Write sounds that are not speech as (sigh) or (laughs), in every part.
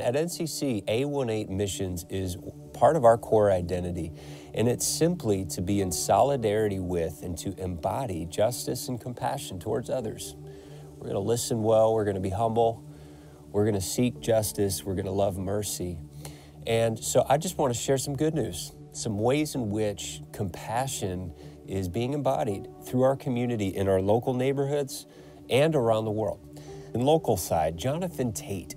At NCC, A18 Missions is part of our core identity, and it's simply to be in solidarity with and to embody justice and compassion towards others. We're going to listen well, we're going to be humble, we're going to seek justice, we're going to love mercy. And so I just want to share some good news, some ways in which compassion is being embodied through our community in our local neighborhoods and around the world. In local side, Jonathan Tate,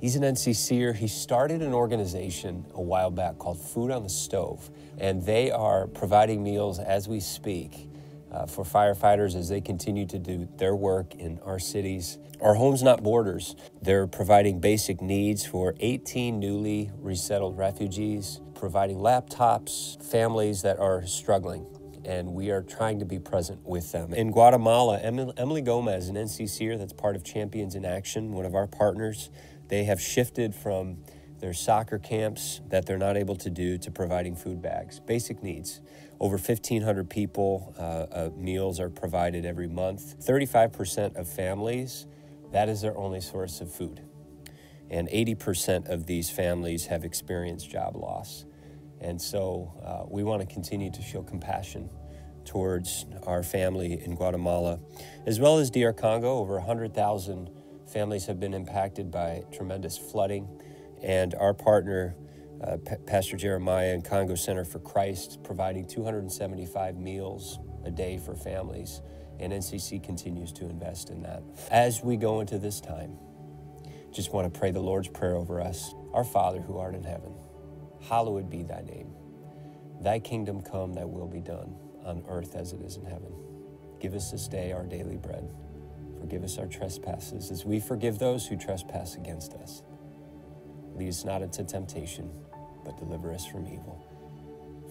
he's an NCCer. He started an organization a while back called Food on the Stove, and they are providing meals as we speak uh, for firefighters as they continue to do their work in our cities. Our Homes Not Borders, they're providing basic needs for 18 newly resettled refugees, providing laptops, families that are struggling and we are trying to be present with them. In Guatemala, Emily Gomez, an NCCer that's part of Champions in Action, one of our partners, they have shifted from their soccer camps that they're not able to do to providing food bags, basic needs. Over 1,500 people, uh, uh, meals are provided every month. 35% of families, that is their only source of food. And 80% of these families have experienced job loss. And so uh, we want to continue to show compassion towards our family in Guatemala, as well as DR Congo. Over 100,000 families have been impacted by tremendous flooding. And our partner, uh, Pastor Jeremiah and Congo Center for Christ, providing 275 meals a day for families. And NCC continues to invest in that. As we go into this time, just want to pray the Lord's Prayer over us. Our Father who art in heaven hallowed be thy name. Thy kingdom come, thy will be done on earth as it is in heaven. Give us this day our daily bread. Forgive us our trespasses as we forgive those who trespass against us. Lead us not into temptation, but deliver us from evil.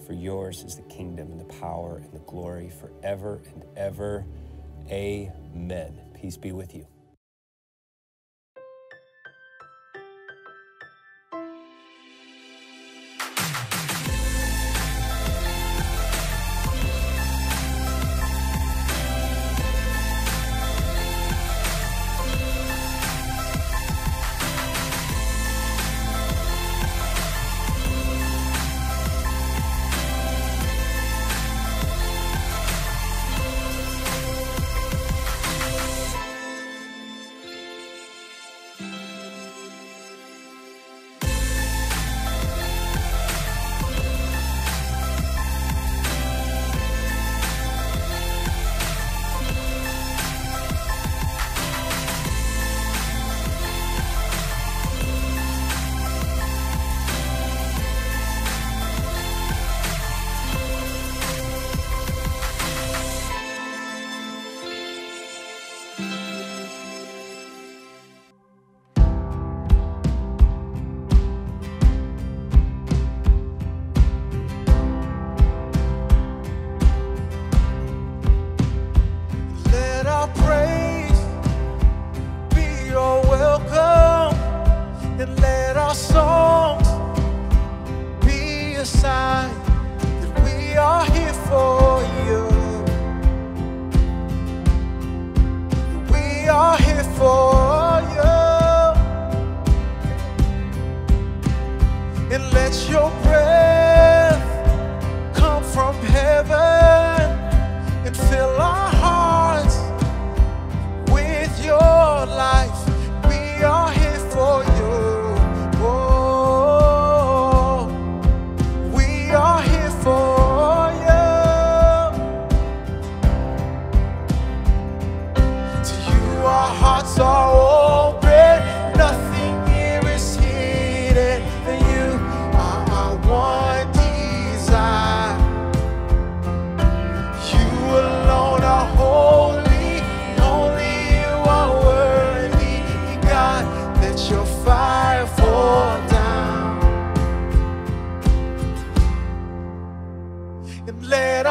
For yours is the kingdom and the power and the glory forever and ever. Amen. Peace be with you.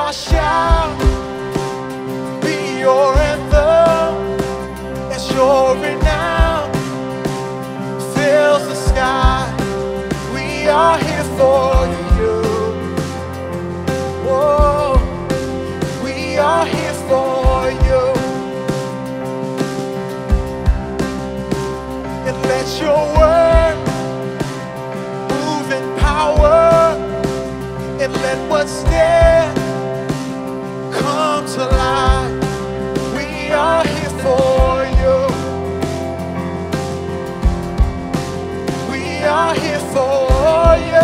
I shall be your anthem as your renown fills the sky. We are here for you. Whoa, we are here for you. And let your word move in power and let what stands are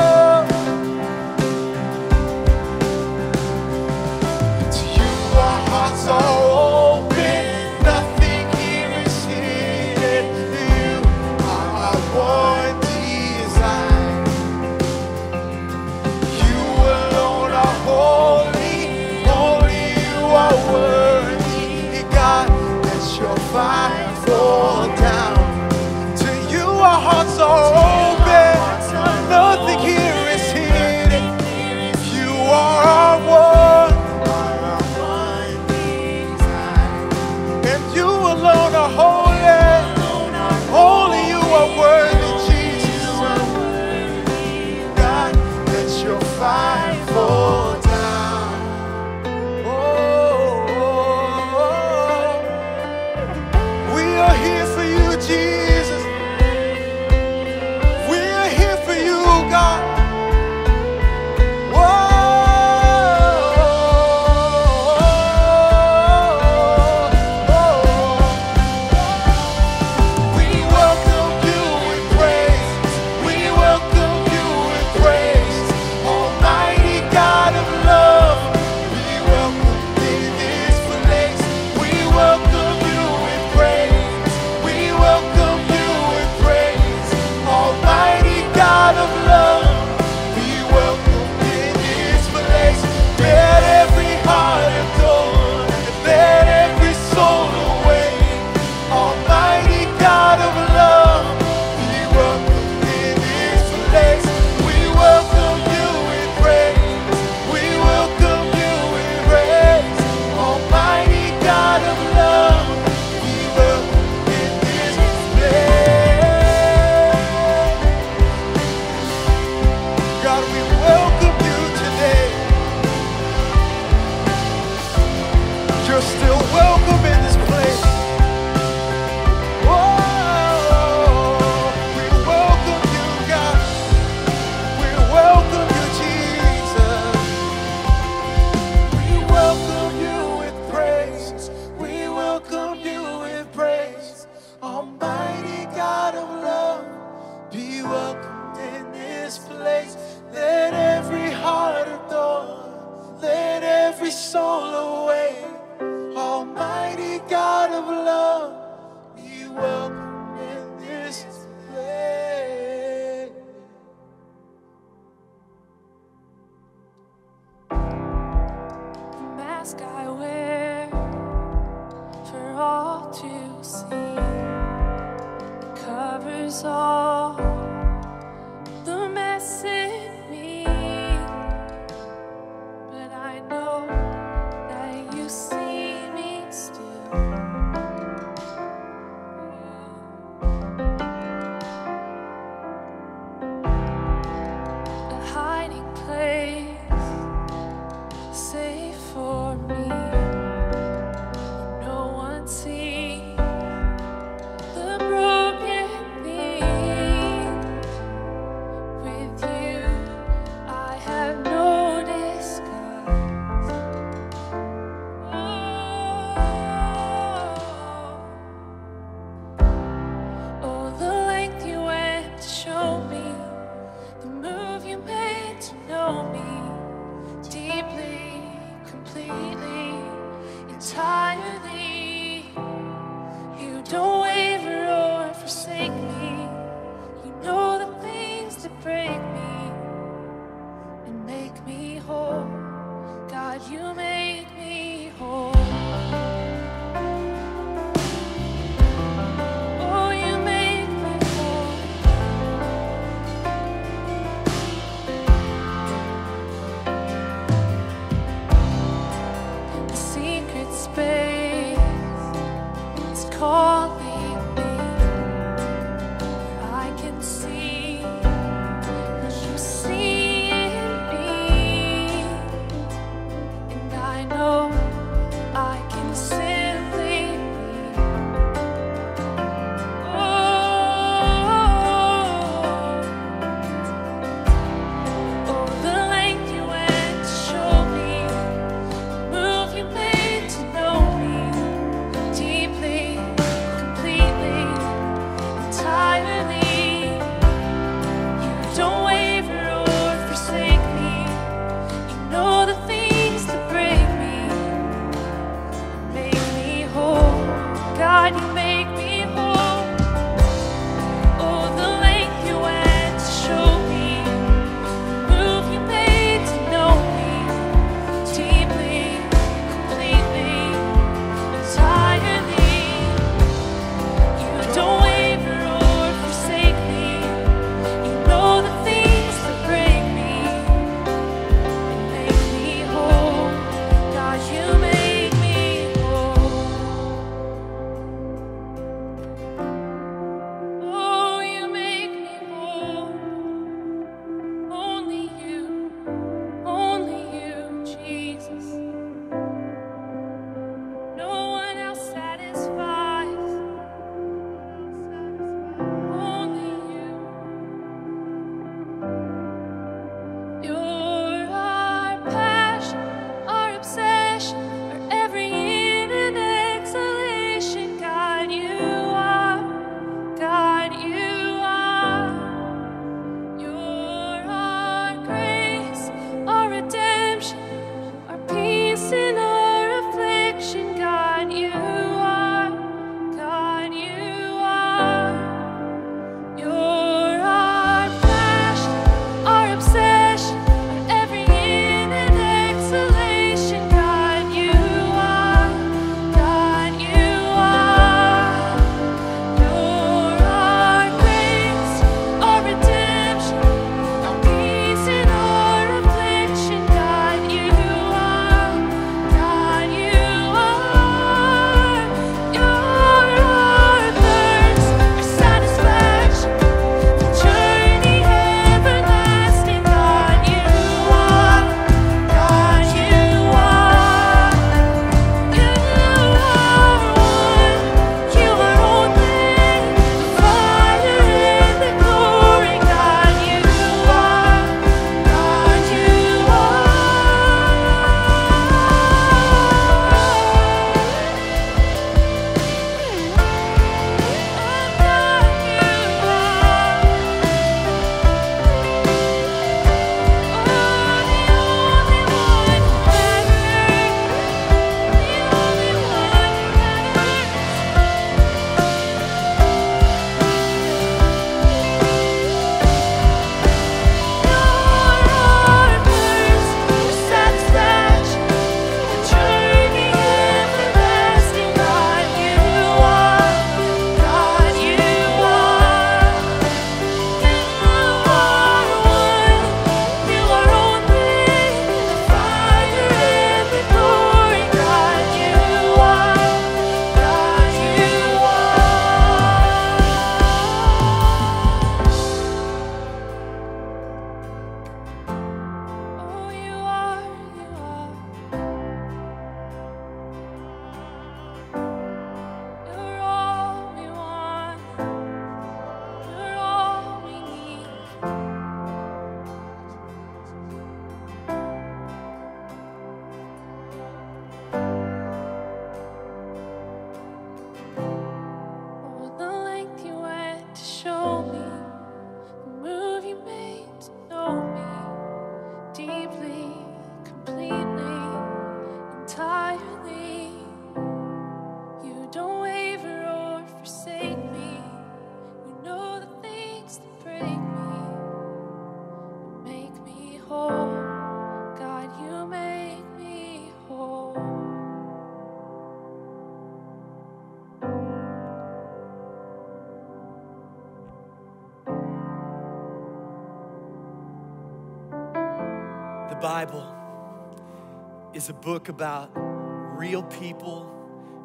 book about real people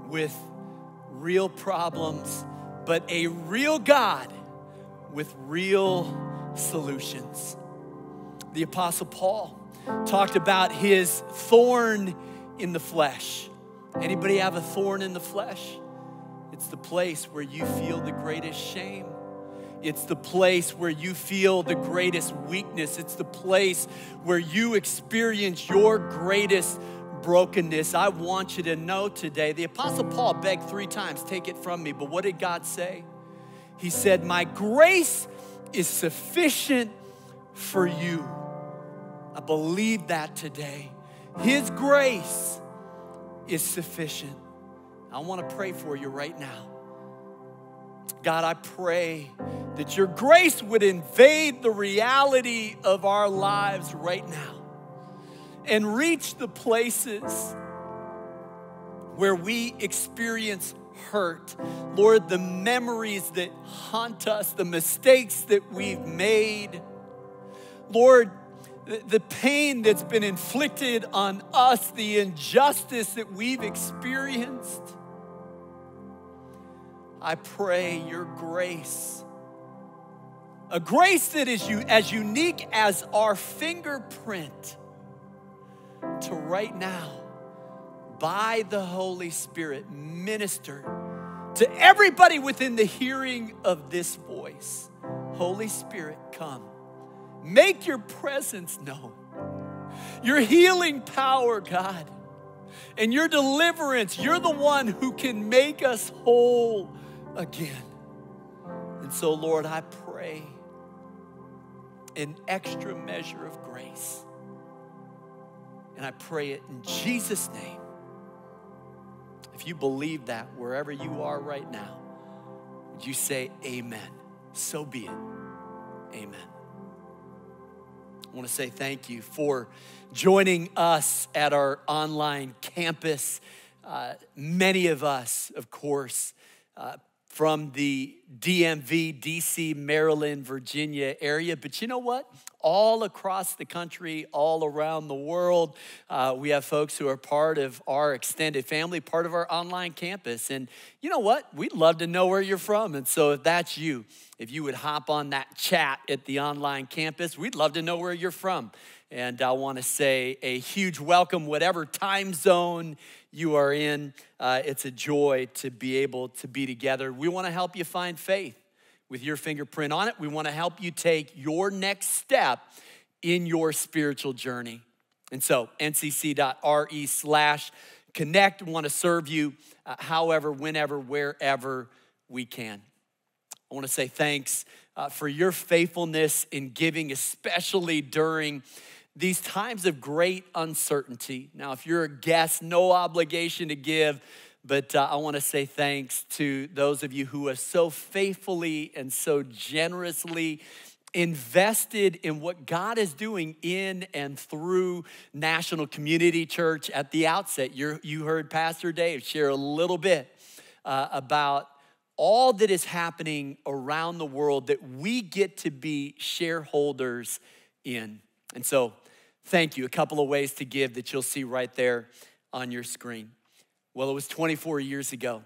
with real problems, but a real God with real solutions. The Apostle Paul talked about his thorn in the flesh. Anybody have a thorn in the flesh? It's the place where you feel the greatest shame. It's the place where you feel the greatest weakness. It's the place where you experience your greatest brokenness. I want you to know today the Apostle Paul begged three times, take it from me. But what did God say? He said, My grace is sufficient for you. I believe that today. His grace is sufficient. I want to pray for you right now. God, I pray that your grace would invade the reality of our lives right now and reach the places where we experience hurt. Lord, the memories that haunt us, the mistakes that we've made. Lord, the- pain that's been inflicted on us, the injustice that we've experienced. I pray your grace, a grace that is you, as unique as our fingerprint, to right now, by the Holy Spirit, minister to everybody within the hearing of this voice. Holy Spirit, come. Make your presence known. Your healing power, God, and your deliverance. You're the one who can make us whole again. And so, Lord, I pray an extra measure of grace. And I pray it in Jesus' name. If you believe that wherever you are right now, would you say amen? So be it. Amen. I want to say thank you for joining us at our online campus. Uh, many of us, of course, uh, from the DMV, DC, Maryland, Virginia area. But you know what? All across the country, all around the world, uh, we have folks who are part of our extended family, part of our online campus. And you know what? We'd love to know where you're from. And so if that's you, if you would hop on that chat at the online campus, we'd love to know where you're from. And I want to say a huge welcome, whatever time zone you are in. Uh, it's a joy to be able to be together. We want to help you find faith with your fingerprint on it. We want to help you take your next step in your spiritual journey. And so, ncc.re slash connect. We want to serve you uh, however, whenever, wherever we can. I want to say thanks uh, for your faithfulness in giving, especially during these times of great uncertainty. Now, if you're a guest, no obligation to give, but uh, I want to say thanks to those of you who have so faithfully and so generously invested in what God is doing in and through National Community Church at the outset. You're, you heard Pastor Dave share a little bit uh, about all that is happening around the world that we get to be shareholders in. And so, thank you. A couple of ways to give that you'll see right there on your screen. Well, it was 24 years ago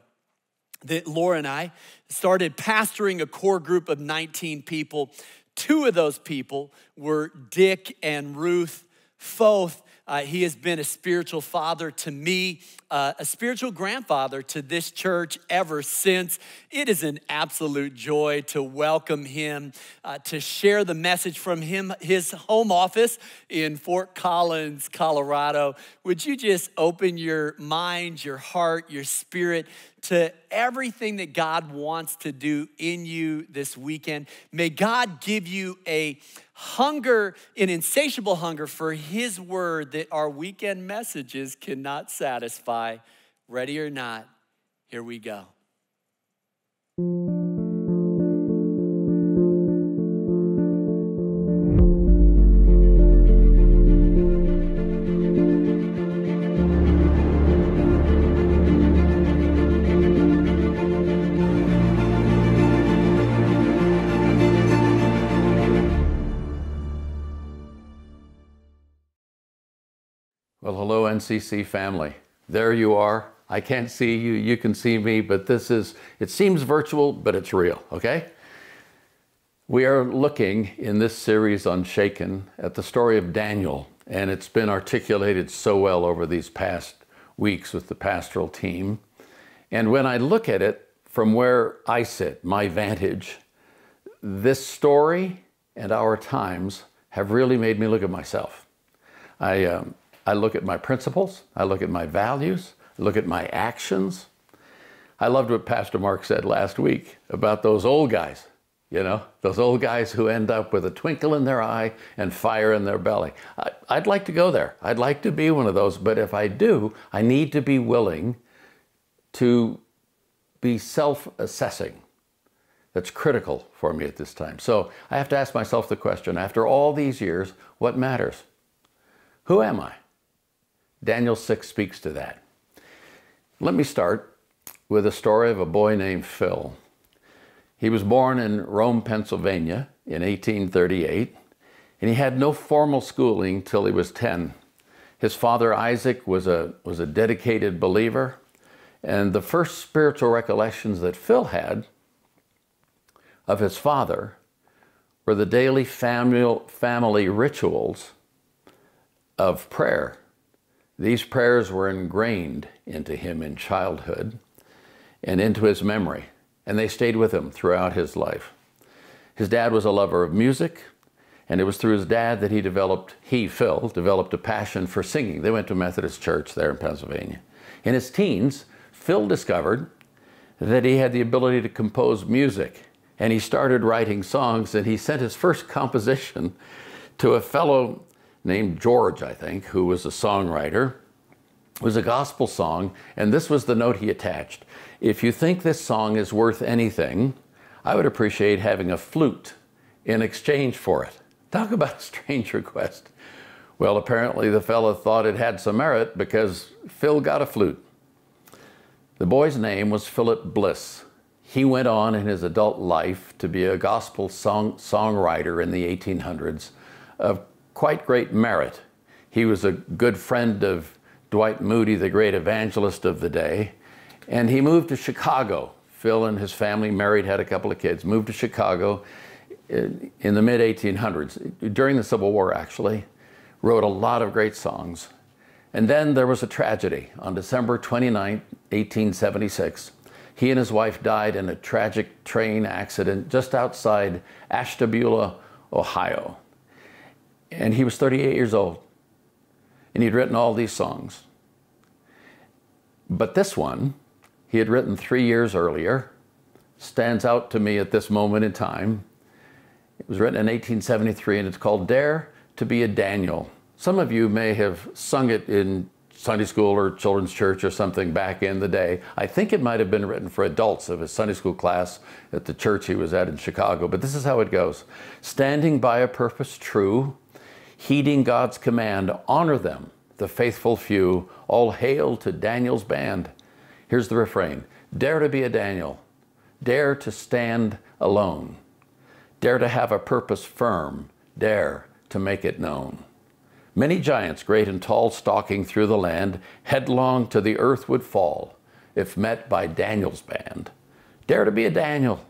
that Laura and I started pastoring a core group of 19 people. Two of those people were Dick and Ruth Foth. Uh, he has been a spiritual father to me, uh, a spiritual grandfather to this church ever since. It is an absolute joy to welcome him, uh, to share the message from him, his home office in Fort Collins, Colorado. Would you just open your mind, your heart, your spirit to everything that God wants to do in you this weekend. May God give you a hunger, an insatiable hunger for His word that our weekend messages cannot satisfy. Ready or not, here we go. Well, hello, NCC family. There you are. I can't see you, you can see me, but this is, it seems virtual, but it's real, okay? We are looking in this series Unshaken at the story of Daniel, and it's been articulated so well over these past weeks with the pastoral team. And when I look at it from where I sit, my vantage, this story and our times have really made me look at myself. I, um, I look at my principles, I look at my values, I look at my actions. I loved what Pastor Mark said last week about those old guys, you know, those old guys who end up with a twinkle in their eye and fire in their belly. I, I'd like to go there. I'd like to be one of those, but if I do, I need to be willing to be self assessing. That's critical for me at this time. So I have to ask myself the question after all these years, what matters? Who am I? Daniel 6 speaks to that. Let me start with a story of a boy named Phil. He was born in Rome, Pennsylvania in 1838, and he had no formal schooling till he was 10. His father Isaac was a, was a dedicated believer, and the first spiritual recollections that Phil had of his father were the daily family, family rituals of prayer. These prayers were ingrained into him in childhood and into his memory, and they stayed with him throughout his life. His dad was a lover of music, and it was through his dad that he developed, he, Phil, developed a passion for singing. They went to Methodist church there in Pennsylvania. In his teens, Phil discovered that he had the ability to compose music, and he started writing songs, and he sent his first composition to a fellow named George, I think, who was a songwriter. It was a gospel song, and this was the note he attached. If you think this song is worth anything, I would appreciate having a flute in exchange for it. (laughs) Talk about a strange request. Well, apparently the fellow thought it had some merit because Phil got a flute. The boy's name was Philip Bliss. He went on in his adult life to be a gospel song, songwriter in the 1800s of quite great merit. He was a good friend of Dwight Moody, the great evangelist of the day, and he moved to Chicago. Phil and his family married, had a couple of kids, moved to Chicago in the mid 1800s, during the Civil War actually, wrote a lot of great songs. And then there was a tragedy. On December 29, 1876, he and his wife died in a tragic train accident just outside Ashtabula, Ohio. And he was 38 years old. And he'd written all these songs. But this one, he had written three years earlier, stands out to me at this moment in time. It was written in 1873 and it's called Dare to be a Daniel. Some of you may have sung it in Sunday school or children's church or something back in the day. I think it might have been written for adults of his Sunday school class at the church he was at in Chicago, but this is how it goes. Standing by a purpose true, heeding God's command, honor them, the faithful few. All hail to Daniel's band. Here's the refrain Dare to be a Daniel, dare to stand alone, dare to have a purpose firm, dare to make it known. Many giants, great and tall, stalking through the land, headlong to the earth would fall if met by Daniel's band. Dare to be a Daniel,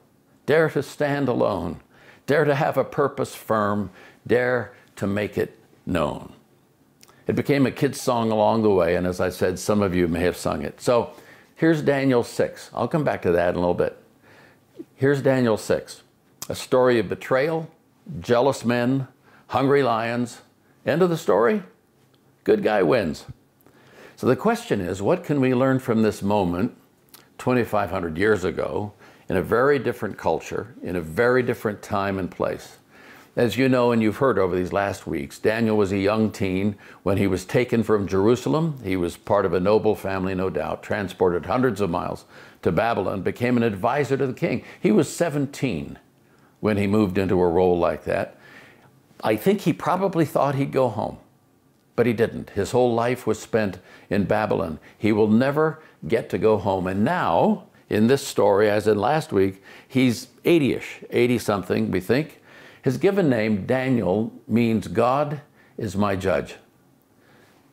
dare to stand alone, dare to have a purpose firm, dare to make it known. It became a kid's song along the way, and as I said, some of you may have sung it. So here's Daniel 6. I'll come back to that in a little bit. Here's Daniel 6 a story of betrayal, jealous men, hungry lions. End of the story? Good guy wins. So the question is what can we learn from this moment 2,500 years ago in a very different culture, in a very different time and place. As you know, and you've heard over these last weeks, Daniel was a young teen when he was taken from Jerusalem. He was part of a noble family, no doubt, transported hundreds of miles to Babylon, became an advisor to the king. He was 17 when he moved into a role like that. I think he probably thought he'd go home, but he didn't. His whole life was spent in Babylon. He will never get to go home. And now, in this story, as in last week, he's 80 ish, 80 something, we think. His given name, Daniel, means God is my judge.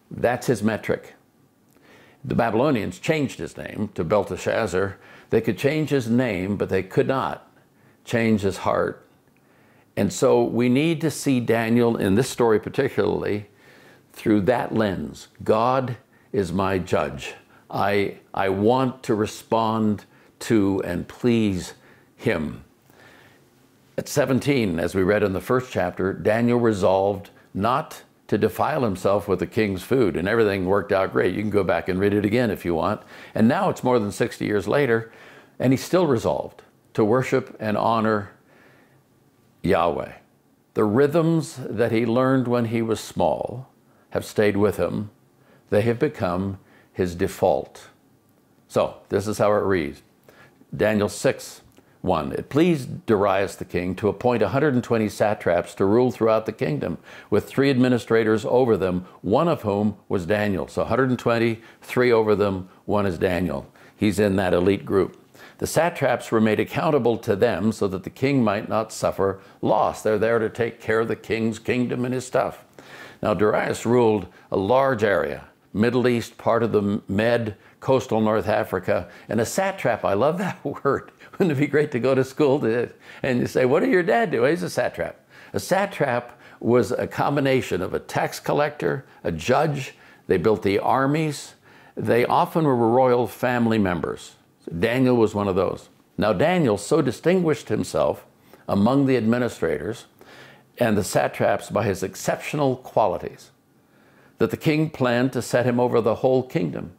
That's his metric. The Babylonians changed his name to Belteshazzar. They could change his name, but they could not change his heart. And so we need to see Daniel in this story particularly through that lens. God is my judge. I, I want to respond to and please him. At 17, as we read in the first chapter, Daniel resolved not to defile himself with the king's food, and everything worked out great. You can go back and read it again if you want. And now it's more than 60 years later, and he's still resolved to worship and honor Yahweh. The rhythms that he learned when he was small have stayed with him. They have become his default. So, this is how it reads Daniel 6 1. It pleased Darius the king to appoint 120 satraps to rule throughout the kingdom, with three administrators over them, one of whom was Daniel. So 120, three over them, one is Daniel. He's in that elite group. The satraps were made accountable to them so that the king might not suffer loss. They're there to take care of the king's kingdom and his stuff. Now, Darius ruled a large area, Middle East, part of the Med, coastal North Africa, and a satrap, I love that (laughs) word. Wouldn't it be great to go to school to, and you say, What did your dad do? He's a satrap. A satrap was a combination of a tax collector, a judge, they built the armies. They often were royal family members. Daniel was one of those. Now, Daniel so distinguished himself among the administrators and the satraps by his exceptional qualities that the king planned to set him over the whole kingdom,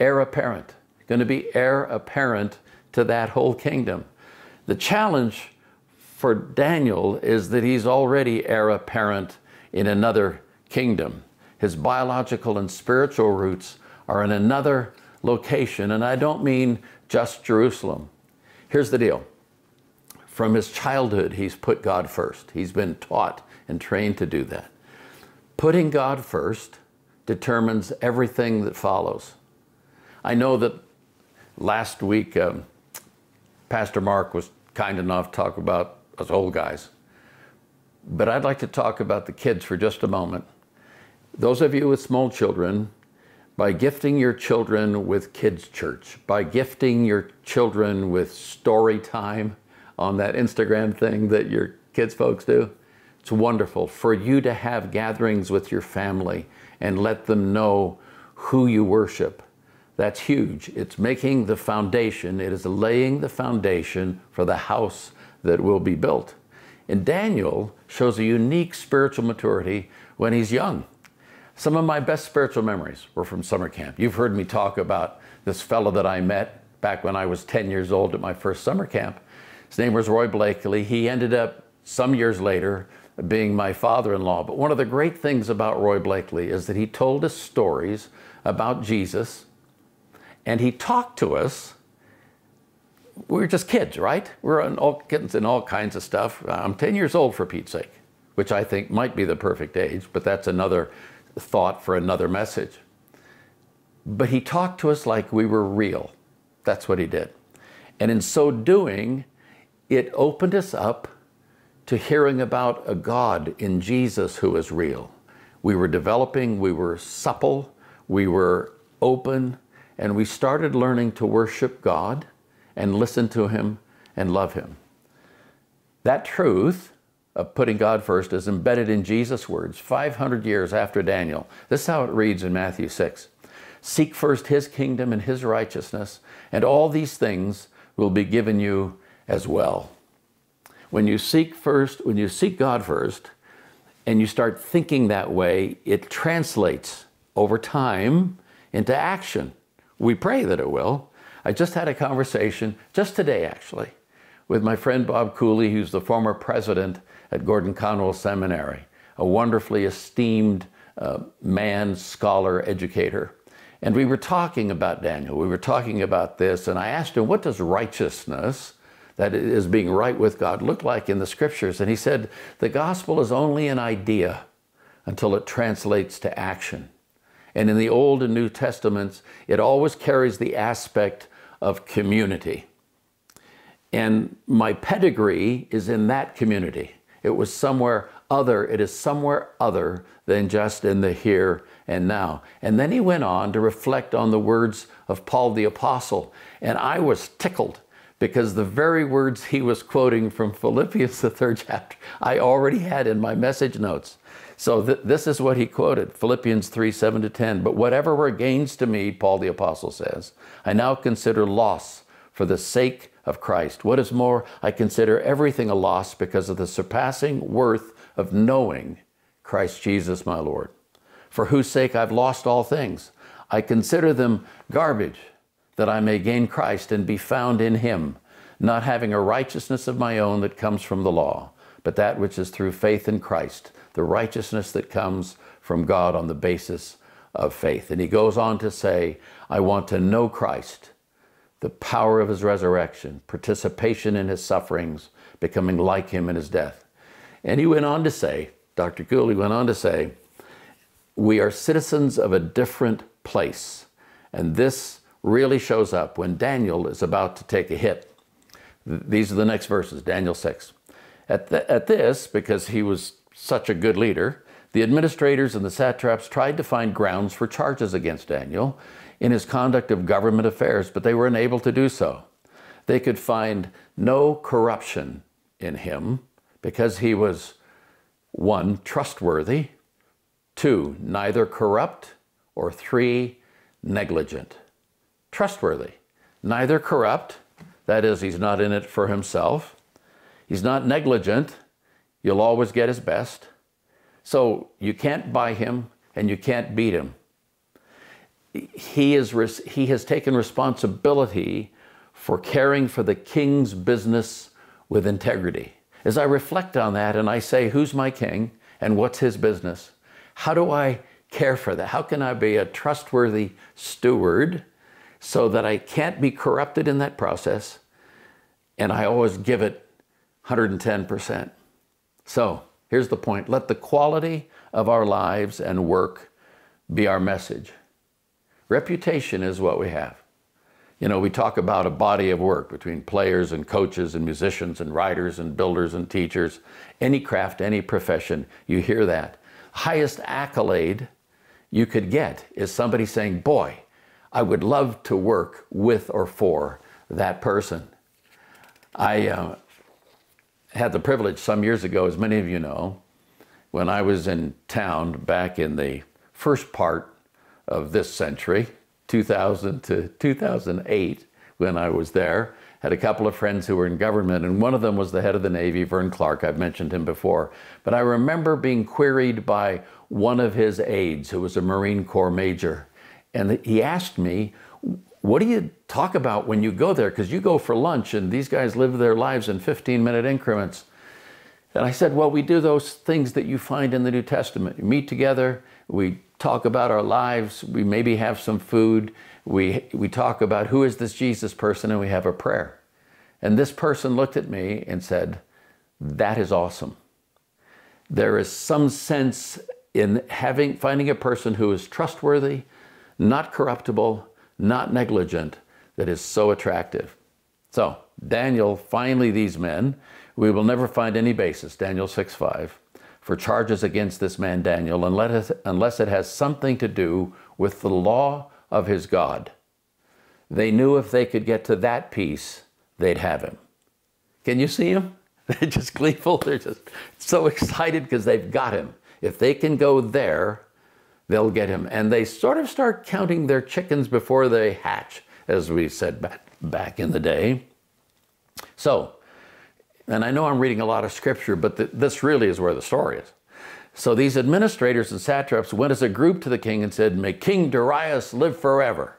heir apparent, going to be heir apparent to that whole kingdom. The challenge for Daniel is that he's already heir apparent in another kingdom. His biological and spiritual roots are in another location, and I don't mean just Jerusalem. Here's the deal from his childhood, he's put God first. He's been taught and trained to do that. Putting God first determines everything that follows. I know that last week, um, Pastor Mark was kind enough to talk about us old guys. But I'd like to talk about the kids for just a moment. Those of you with small children, by gifting your children with kids' church, by gifting your children with story time on that Instagram thing that your kids folks do, it's wonderful for you to have gatherings with your family and let them know who you worship. That's huge. It's making the foundation, it is laying the foundation for the house that will be built. And Daniel shows a unique spiritual maturity when he's young. Some of my best spiritual memories were from summer camp. You've heard me talk about this fellow that I met back when I was 10 years old at my first summer camp. His name was Roy Blakely. He ended up some years later being my father in law. But one of the great things about Roy Blakely is that he told us stories about Jesus and he talked to us. We were just kids, right? We are in all, kids in all kinds of stuff. I'm 10 years old for Pete's sake, which I think might be the perfect age, but that's another thought for another message. But he talked to us like we were real. That's what he did. And in so doing, it opened us up to hearing about a God in Jesus who is real. We were developing, we were supple, we were open, and we started learning to worship God and listen to Him and love Him. That truth of putting God first is embedded in Jesus' words 500 years after Daniel. This is how it reads in Matthew 6 Seek first His kingdom and His righteousness, and all these things will be given you as well. When you seek first, when you seek God first, and you start thinking that way, it translates over time into action. We pray that it will. I just had a conversation, just today actually, with my friend Bob Cooley, who's the former president at Gordon Conwell Seminary, a wonderfully esteemed uh, man, scholar, educator. And we were talking about Daniel. We were talking about this, and I asked him, What does righteousness, that is being right with God, look like in the scriptures? And he said, The gospel is only an idea until it translates to action. And in the Old and New Testaments, it always carries the aspect of community. And my pedigree is in that community. It was somewhere other, it is somewhere other than just in the here and now. And then he went on to reflect on the words of Paul the Apostle. And I was tickled because the very words he was quoting from Philippians, (laughs) the third chapter, I already had in my message notes. So th- this is what he quoted Philippians 3 7 to 10. But whatever were gains to me, Paul the Apostle says, I now consider loss for the sake of Christ. What is more, I consider everything a loss because of the surpassing worth of knowing Christ Jesus my Lord, for whose sake I've lost all things. I consider them garbage that I may gain Christ and be found in him, not having a righteousness of my own that comes from the law, but that which is through faith in Christ, the righteousness that comes from God on the basis of faith. And he goes on to say, I want to know Christ, the power of his resurrection, participation in his sufferings, becoming like him in his death. And he went on to say, Dr. Cooley went on to say, we are citizens of a different place. And this really shows up when Daniel is about to take a hit. These are the next verses, Daniel 6. At, at this, because he was such a good leader, the administrators and the satraps tried to find grounds for charges against Daniel in his conduct of government affairs, but they were unable to do so. They could find no corruption in him because he was one, trustworthy, two, neither corrupt, or three, negligent. Trustworthy, neither corrupt, that is, he's not in it for himself, he's not negligent, you'll always get his best. So you can't buy him and you can't beat him. He, is, he has taken responsibility for caring for the king's business with integrity. As I reflect on that and I say, Who's my king and what's his business? How do I care for that? How can I be a trustworthy steward so that I can't be corrupted in that process and I always give it 110%? So here's the point let the quality of our lives and work be our message. Reputation is what we have. You know, we talk about a body of work between players and coaches and musicians and writers and builders and teachers. Any craft, any profession, you hear that. Highest accolade you could get is somebody saying, Boy, I would love to work with or for that person. I uh, had the privilege some years ago, as many of you know, when I was in town back in the first part of this century, 2000 to 2008 when I was there. Had a couple of friends who were in government, and one of them was the head of the Navy, Vern Clark. I've mentioned him before. But I remember being queried by one of his aides, who was a Marine Corps major. And he asked me, What do you talk about when you go there? Because you go for lunch, and these guys live their lives in 15 minute increments. And I said, Well, we do those things that you find in the New Testament. We meet together, we talk about our lives. We maybe have some food. We, we talk about who is this Jesus person and we have a prayer. And this person looked at me and said, That is awesome. There is some sense in having finding a person who is trustworthy, not corruptible, not negligent, that is so attractive. So, Daniel, finally, these men, we will never find any basis, Daniel 6 5, for charges against this man Daniel unless, unless it has something to do with the law of his God. They knew if they could get to that piece, they'd have him. Can you see him? (laughs) They're just gleeful. They're just so excited because they've got him. If they can go there, they'll get him. And they sort of start counting their chickens before they hatch, as we said back, back in the day. So, and I know I'm reading a lot of scripture, but th- this really is where the story is. So these administrators and satraps went as a group to the king and said, May King Darius live forever.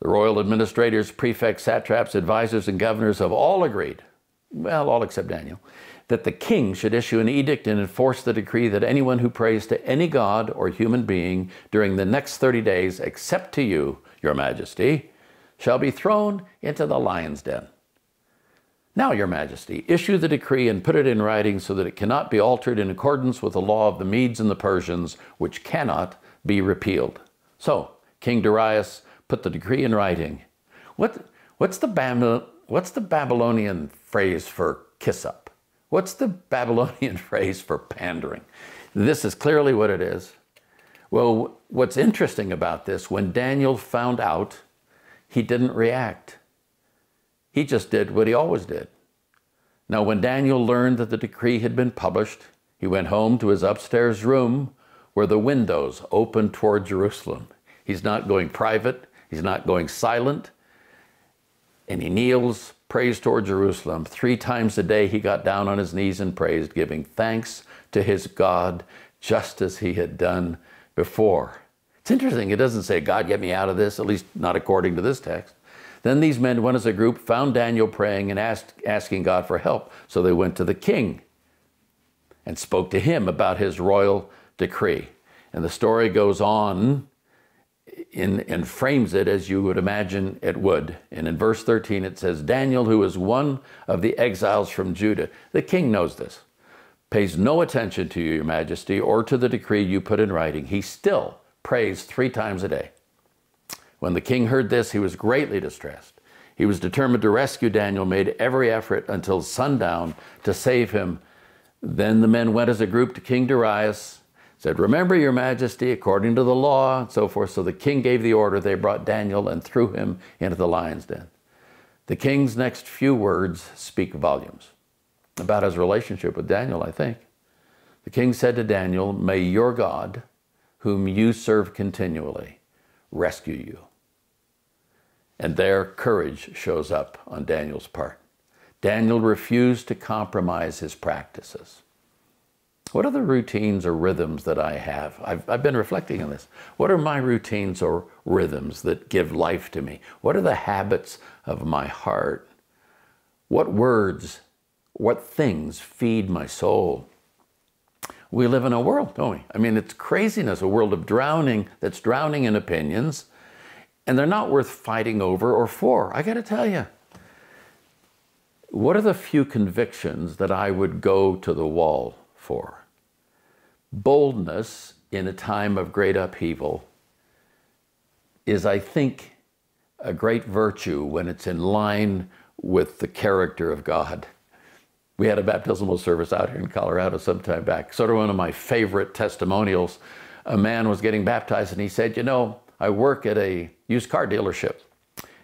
The royal administrators, prefects, satraps, advisors, and governors have all agreed, well, all except Daniel, that the king should issue an edict and enforce the decree that anyone who prays to any god or human being during the next 30 days, except to you, your majesty, shall be thrown into the lion's den. Now, Your Majesty, issue the decree and put it in writing so that it cannot be altered in accordance with the law of the Medes and the Persians, which cannot be repealed. So, King Darius put the decree in writing. What, what's, the what's the Babylonian phrase for kiss up? What's the Babylonian (laughs) phrase for pandering? This is clearly what it is. Well, what's interesting about this, when Daniel found out, he didn't react. He just did what he always did. Now, when Daniel learned that the decree had been published, he went home to his upstairs room where the windows opened toward Jerusalem. He's not going private, he's not going silent, and he kneels, prays toward Jerusalem. Three times a day he got down on his knees and praised, giving thanks to his God just as he had done before. It's interesting, it doesn't say, God, get me out of this, at least not according to this text. Then these men went as a group, found Daniel praying and asked, asking God for help. So they went to the king and spoke to him about his royal decree. And the story goes on in, and frames it as you would imagine it would. And in verse 13, it says, Daniel, who is one of the exiles from Judah, the king knows this, pays no attention to you, your majesty, or to the decree you put in writing. He still prays three times a day. When the king heard this, he was greatly distressed. He was determined to rescue Daniel, made every effort until sundown to save him. Then the men went as a group to King Darius, said, Remember, your majesty, according to the law, and so forth. So the king gave the order. They brought Daniel and threw him into the lion's den. The king's next few words speak volumes about his relationship with Daniel, I think. The king said to Daniel, May your God, whom you serve continually, rescue you. And there, courage shows up on Daniel's part. Daniel refused to compromise his practices. What are the routines or rhythms that I have? I've, I've, been reflecting on this. What are my routines or rhythms that give life to me? What are the habits of my heart? What words, what things feed my soul? We live in a world, don't we? I mean, it's craziness, a world of drowning that's drowning in opinions and they're not worth fighting over or for. I got to tell you. What are the few convictions that I would go to the wall for? Boldness in a time of great upheaval is, I think, a great virtue when it's in line with the character of God. We had a baptismal service out here in Colorado some time back. Sort of one of my favorite testimonials. A man was getting baptized and he said, You know, I work at a used car dealership.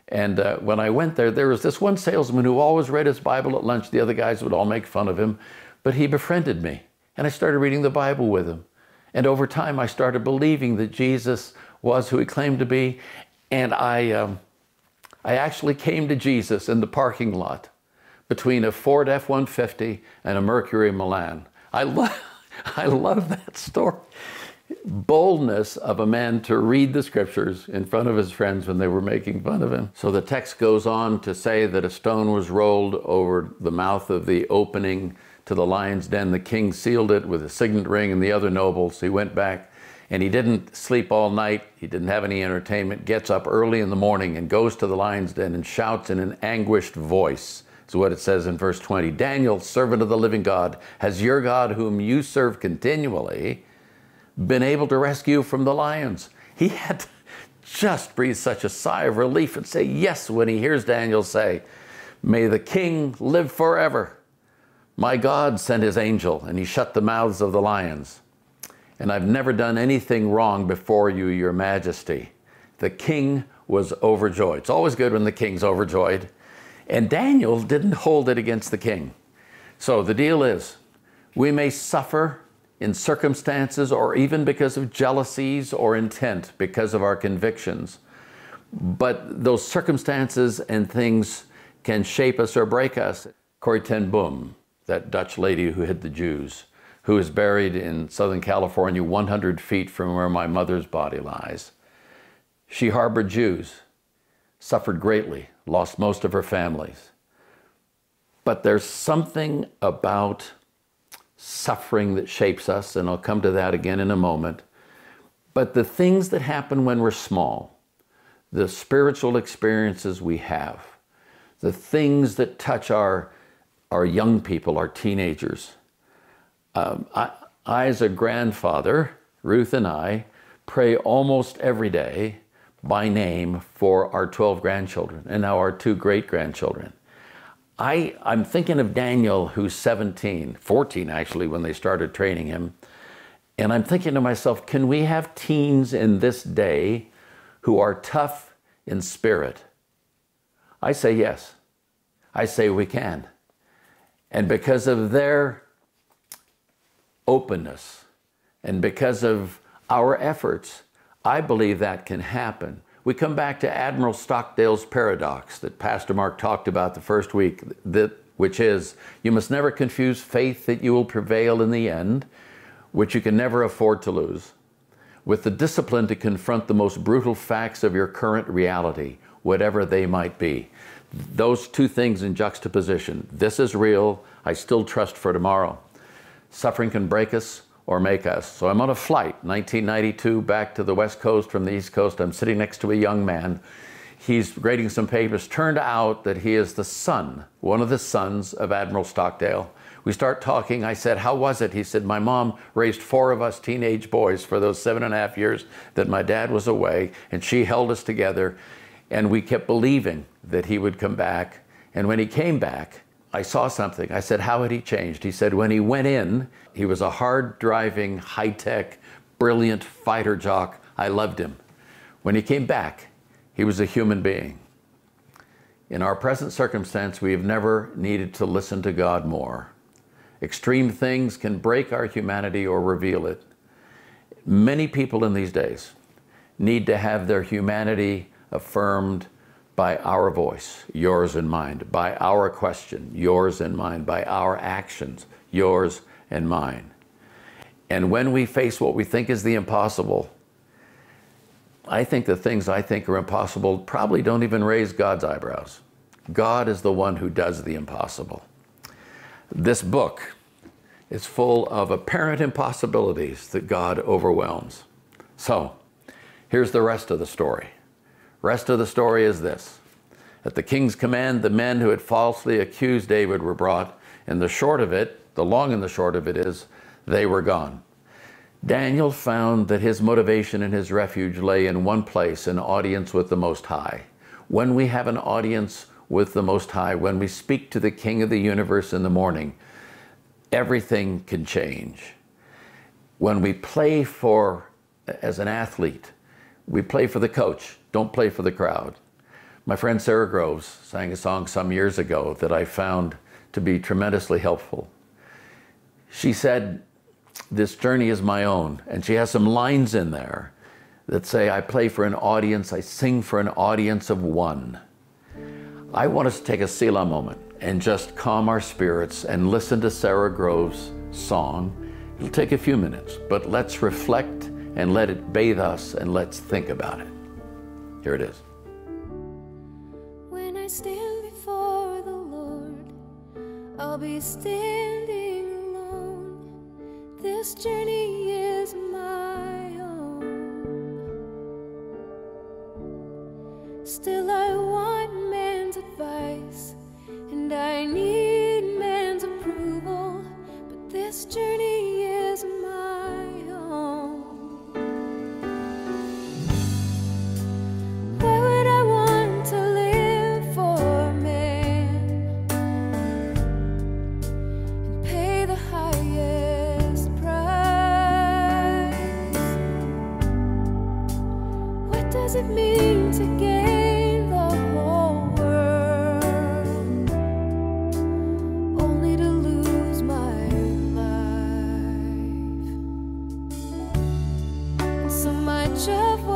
And uh, when I went there, there was this one salesman who always read his Bible at lunch. The other guys would all make fun of him, but he befriended me. And I started reading the Bible with him. And over time, I started believing that Jesus was who he claimed to be. And I, um, I actually came to Jesus in the parking lot between a Ford F 150 and a Mercury Milan. I, lo- (laughs) I love that story boldness of a man to read the scriptures in front of his friends when they were making fun of him. So the text goes on to say that a stone was rolled over the mouth of the opening to the lion's den. The king sealed it with a signet ring and the other nobles. He went back and he didn't sleep all night. He didn't have any entertainment. Gets up early in the morning and goes to the lion's den and shouts in an anguished voice. Is what it says in verse 20. Daniel, servant of the living God, has your God, whom you serve continually, been able to rescue from the lions. He had to just breathe such a sigh of relief and say yes when he hears Daniel say, May the king live forever. My God sent his angel and he shut the mouths of the lions. And I've never done anything wrong before you, your majesty. The king was overjoyed. It's always good when the king's overjoyed. And Daniel didn't hold it against the king. So the deal is we may suffer in circumstances or even because of jealousies or intent because of our convictions. But those circumstances and things can shape us or break us. Corrie ten Boom, that Dutch lady who hid the Jews, who is buried in Southern California 100 feet from where my mother's body lies. She harbored Jews suffered greatly, lost most of her families. But there's something about suffering that shapes us, and I'll come to that again in a moment. But the things that happen when we're small, the spiritual experiences we have, the things that touch our, our young people, our teenagers. Um, I, I, as a grandfather, Ruth and I, pray almost every day by name for our 12 grandchildren and now our two great grandchildren. I, I'm thinking of Daniel, who's 17, 14 actually, when they started training him. And I'm thinking to myself, can we have teens in this day who are tough in spirit? I say yes. I say we can. And because of their openness and because of our efforts, I believe that can happen. We come back to Admiral Stockdale's paradox that Pastor Mark talked about the first week, that, which is you must never confuse faith that you will prevail in the end, which you can never afford to lose, with the discipline to confront the most brutal facts of your current reality, whatever they might be. Those two things in juxtaposition. This is real. I still trust for tomorrow. Suffering can break us, or make us. So I'm on a flight, 1992, back to the West Coast from the East Coast. I'm sitting next to a young man. He's grading some papers. Turned out that he is the son, one of the sons of Admiral Stockdale. We start talking. I said, How was it? He said, My mom raised four of us teenage boys for those seven and a half years that my dad was away, and she held us together. And we kept believing that he would come back. And when he came back, I saw something. I said, How had he changed? He said, When he went in, he was a hard driving, high tech, brilliant fighter jock. I loved him. When he came back, he was a human being. In our present circumstance, we have never needed to listen to God more. Extreme things can break our humanity or reveal it. Many people in these days need to have their humanity affirmed by our voice, yours and mine, by our question, yours and mine, by our actions, yours and mine. And when we face what we think is the impossible, I think the things I think are impossible probably don't even raise God's eyebrows. God is the one who does the impossible. This book is full of apparent impossibilities that God overwhelms. So, here's the rest of the story. Rest of the story is this. At the king's command, the men who had falsely accused David were brought, and the short of it, the long and the short of it is, they were gone. Daniel found that his motivation and his refuge lay in one place, an audience with the Most High. When we have an audience with the Most High, when we speak to the King of the universe in the morning, everything can change. When we play for, as an athlete, we play for the coach, don't play for the crowd. My friend Sara Groves sang a song some years ago that I found to be tremendously helpful. She said, This journey is my own. And she has some lines in there that say, I play for an audience, I sing for an audience of one. I want us to take a Selah moment and just calm our spirits and listen to Sara Groves' song. It'll take a few minutes, but let's reflect and let it bathe us and let's think about it. Here it is. When I stand before the Lord, I'll be standing alone. This journey is my own. Still, I want man's advice, and I need man's approval. But this journey is my does it mean to gain the whole world only to lose my life? And so much of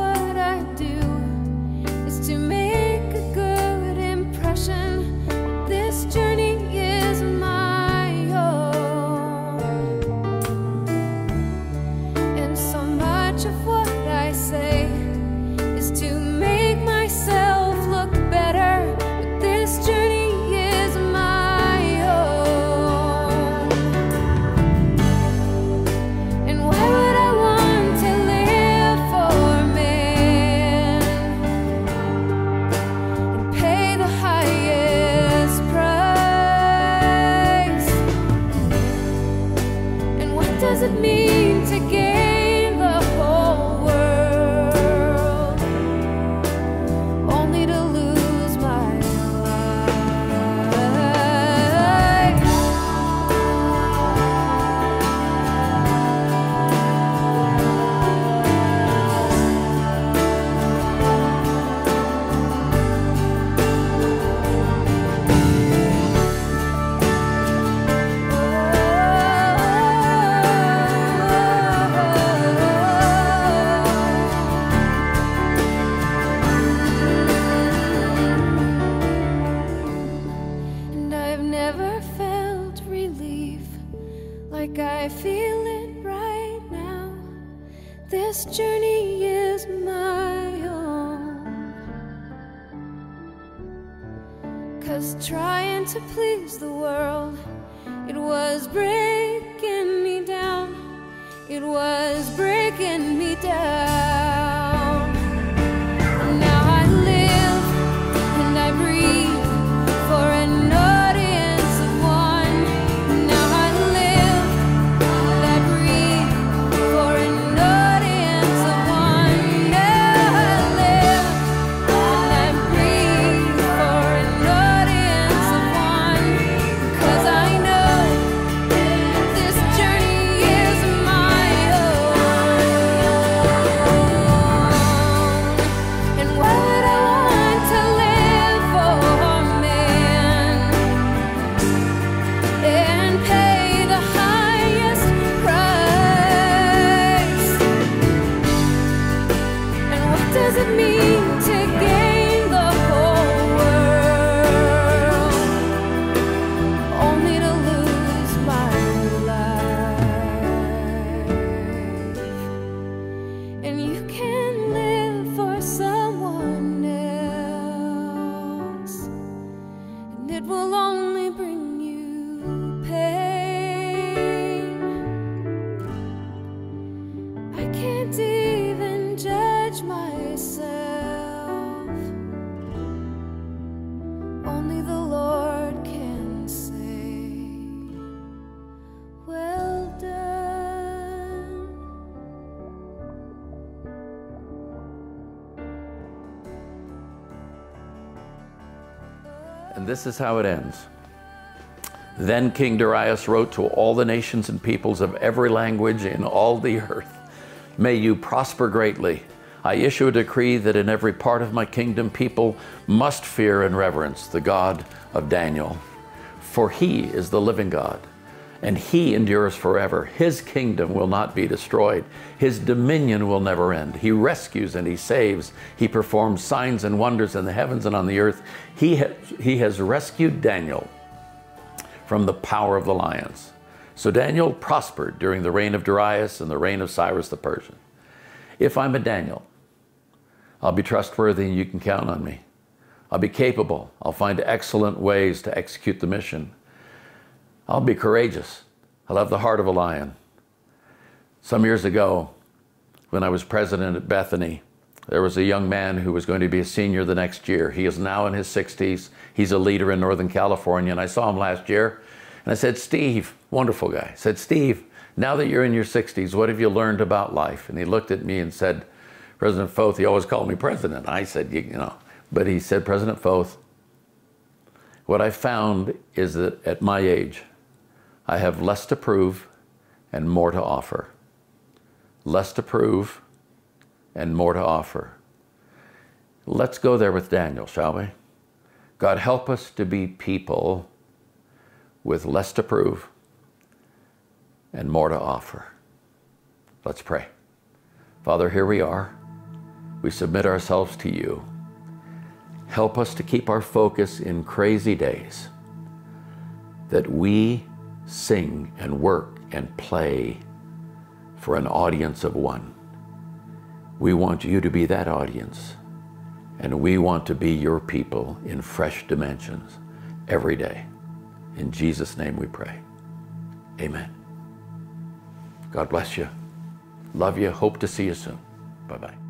this is how it ends. Then King Darius wrote to all the nations and peoples of every language in all the earth May you prosper greatly. I issue a decree that in every part of my kingdom people must fear and reverence the God of Daniel. For he is the living God, and he endures forever. His kingdom will not be destroyed, his dominion will never end. He rescues and he saves. He performs signs and wonders in the heavens and on the earth. He, he has rescued Daniel from the power of the lions. So Daniel prospered during the reign of Darius and the reign of Cyrus the Persian. If I'm a Daniel, I'll be trustworthy and you can count on me. I'll be capable. I'll find excellent ways to execute the mission. I'll be courageous. I'll have the heart of a lion. Some years ago, when I was president at Bethany, there was a young man who was going to be a senior the next year. He is now in his 60s. He's a leader in Northern California. And I saw him last year and I said, Steve, wonderful guy. I said, Steve, now that you're in your 60s, what have you learned about life? And he looked at me and said, President Foth, he always called me president. I said, you, you know, but he said, President Foth, what I found is that at my age, I have less to prove and more to offer. Less to prove and more to offer. Let's go there with Daniel, shall we? God, help us to be people with less to prove and more to offer. Let's pray. Father, here we are. We submit ourselves to you. Help us to keep our focus in crazy days, that we sing and work and play for an audience of one. We want you to be that audience, and we want to be your people in fresh dimensions every day. In Jesus' name we pray. Amen. God bless you. Love you. Hope to see you soon. Bye bye.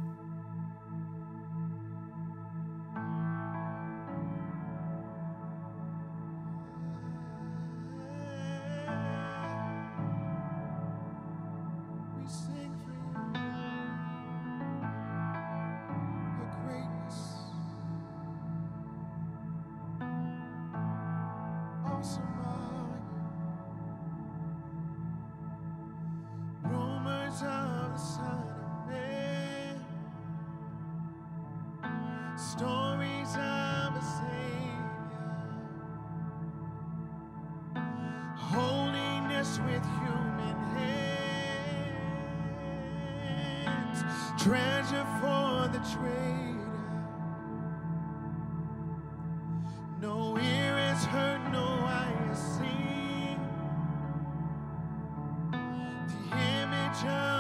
Image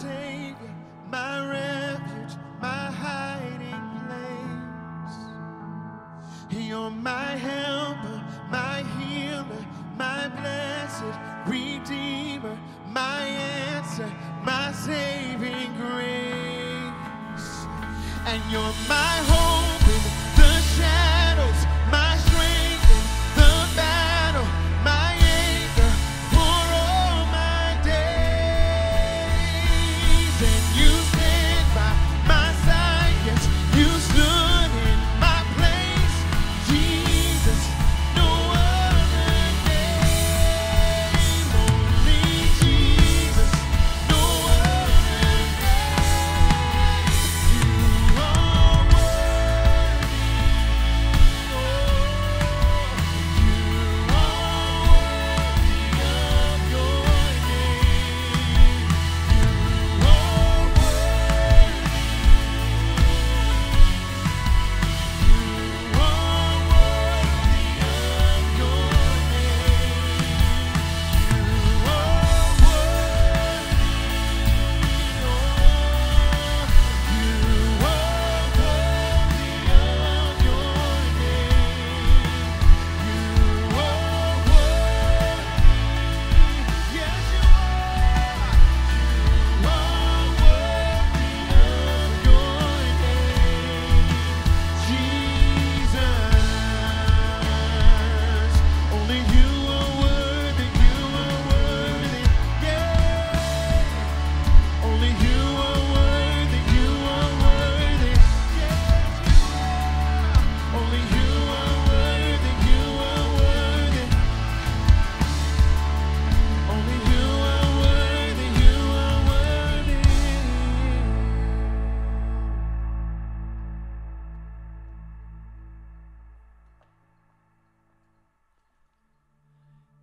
savior, my refuge, my hiding place. You're my helper, my healer, my blessed redeemer, my answer, my saving grace. And you're my hope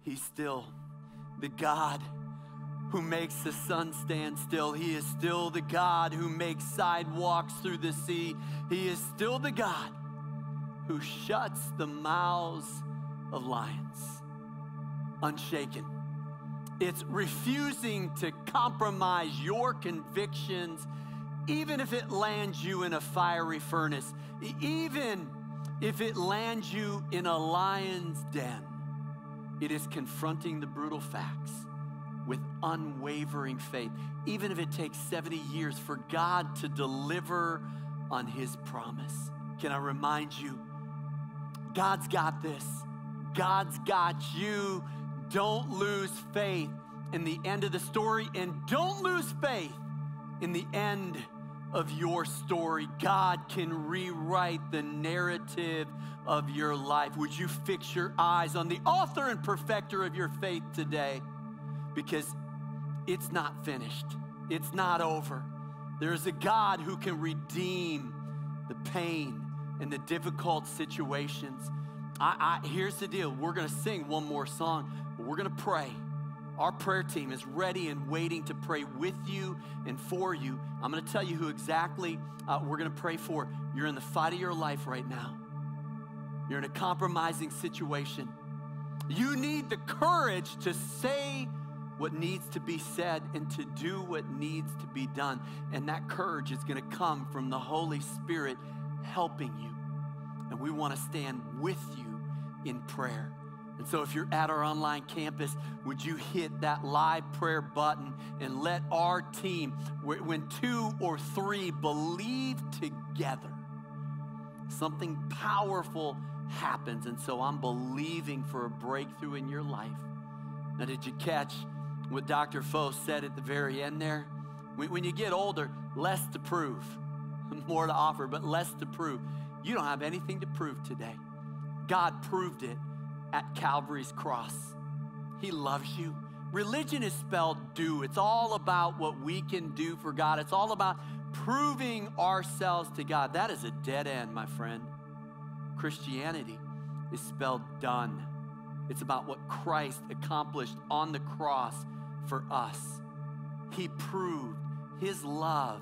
He's still the God who makes the sun stand still. He is still the God who makes sidewalks through the sea. He is still the God who shuts the mouths of lions. Unshaken, It's refusing to compromise your convictions, even if it lands you in a fiery furnace, even if it lands you in a lion's den. It is confronting the brutal facts with unwavering faith, even if it takes 70 years for God to deliver on his promise. Can I remind you? God's got this. God's got you. Don't lose faith in the end of the story, and don't lose faith in the end of your story. God can rewrite the narrative of your life. Would you fix your eyes on the author and perfecter of your faith today? Because it's not finished, it's not over. There's a God who can redeem the pain and the difficult situations. I, I, here's the deal we're going to sing one more song, we're going to pray. Our prayer team is ready and waiting to pray with you and for you. I'm going to tell you who exactly uh, we're going to pray for. You're in the fight of your life right now, you're in a compromising situation. You need the courage to say what needs to be said and to do what needs to be done. And that courage is going to come from the Holy Spirit helping you. And we want to stand with you in prayer. And so, if you're at our online campus, would you hit that live prayer button and let our team, when two or three believe together, something powerful happens. And so, I'm believing for a breakthrough in your life. Now, did you catch what Dr. Foth said at the very end there? When you get older, less to prove, (laughs) more to offer, but less to prove. You don't have anything to prove today. God proved it at Calvary's cross. He loves you. Religion is spelled do. It's all about what we can do for God. It's all about proving ourselves to God. That is a dead end, my friend. Christianity is spelled done. It's about what Christ accomplished on the cross for us. He proved his love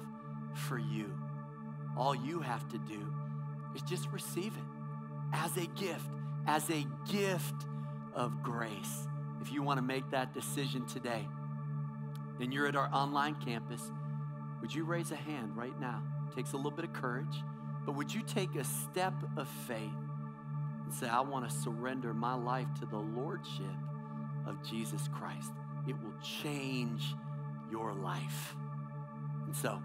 for you. All you have to do is just receive it as a gift, as a gift of grace. If you want to make that decision today and you're at our online campus, would you raise a hand right now? It takes a little bit of courage, but would you take a step of faith and say, I want to surrender my life to the Lordship of Jesus Christ? It will change your life. And so,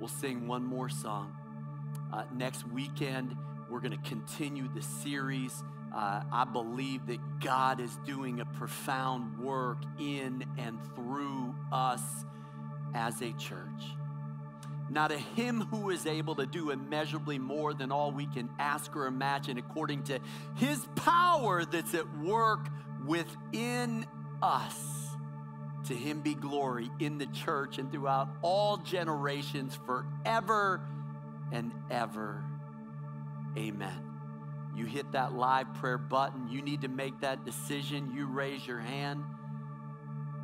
we'll sing one more song. Uh, next weekend, we're going to continue the series. Uh, I believe that God is doing a profound work in and through us as a church. Now, to him who is able to do immeasurably more than all we can ask or imagine, according to his power that's at work within us, to him be glory in the church and throughout all generations forever and ever. Amen. You hit that live prayer button. You need to make that decision. You raise your hand.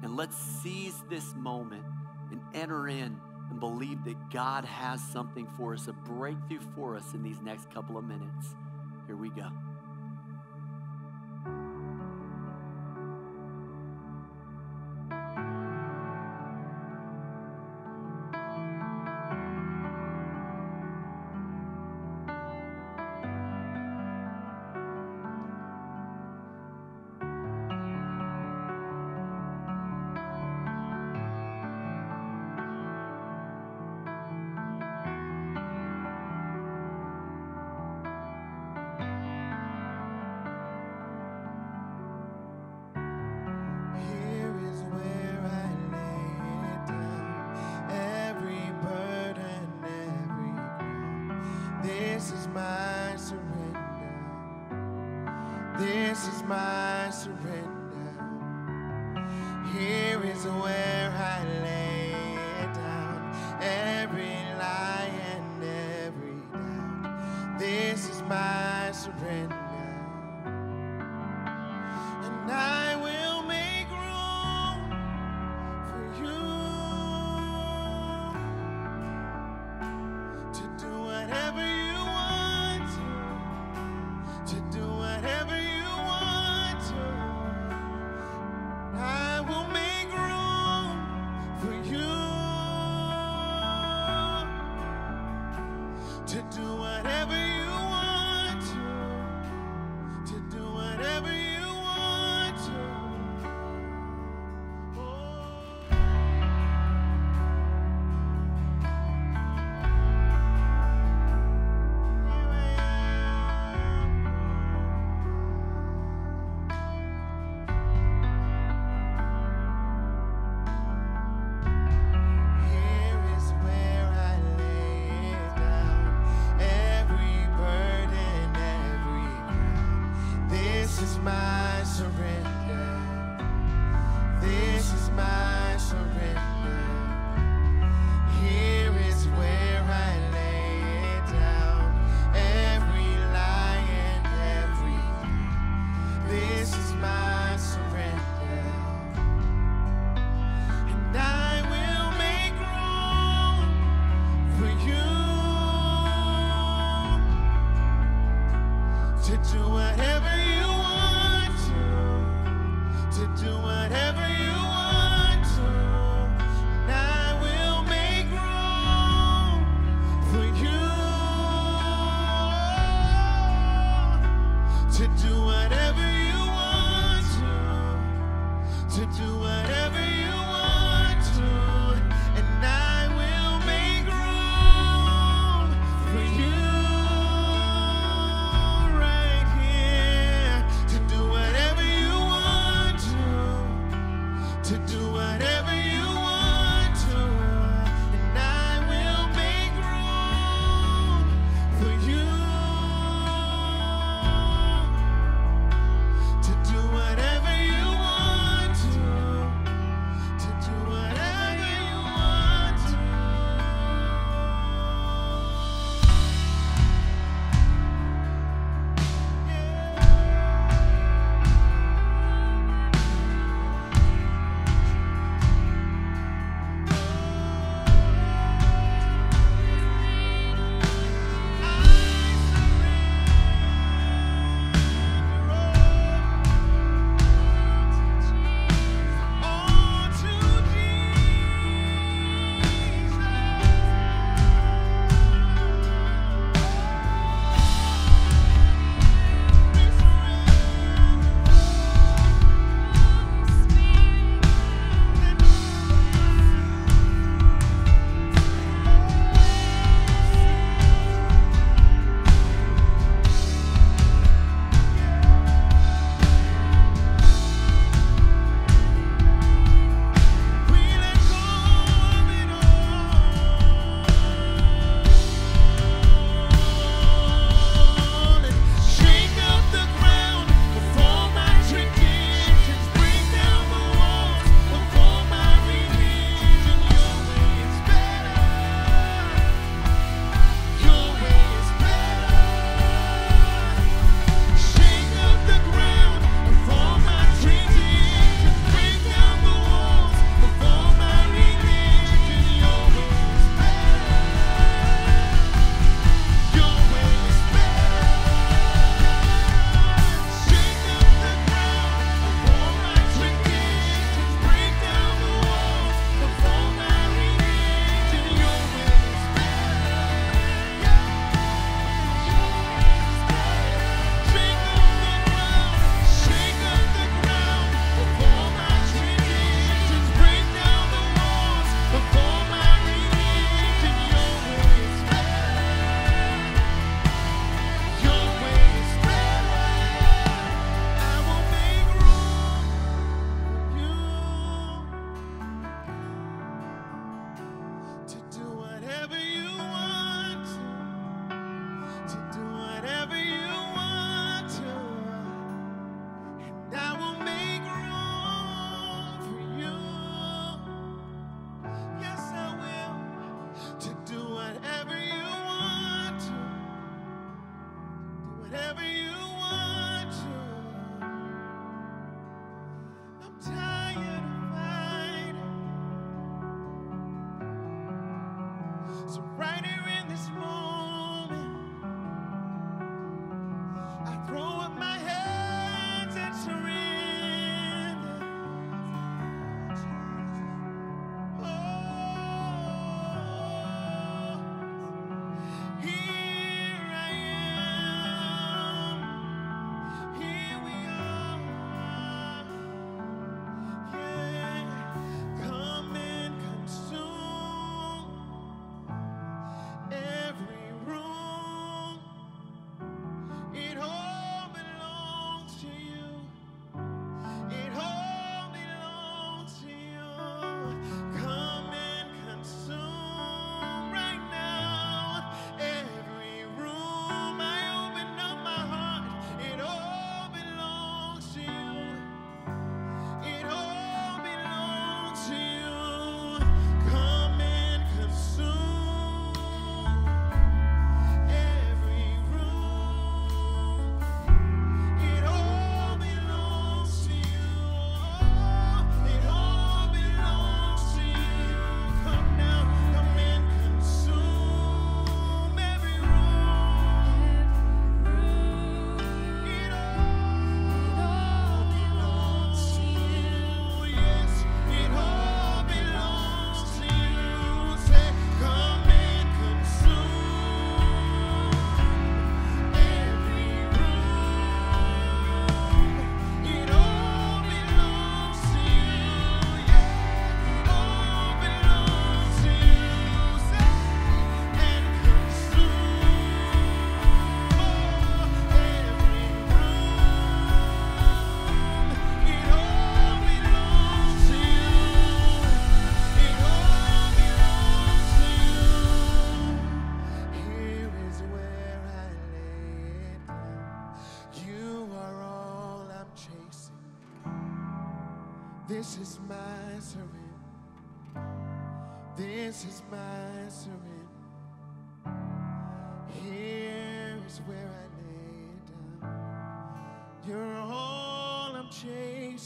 And let's seize this moment and enter in and believe that God has something for us, a breakthrough for us in these next couple of minutes. Here we go. Surrender.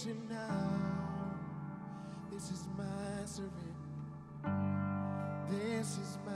Chasing now. This is my surrender. This is my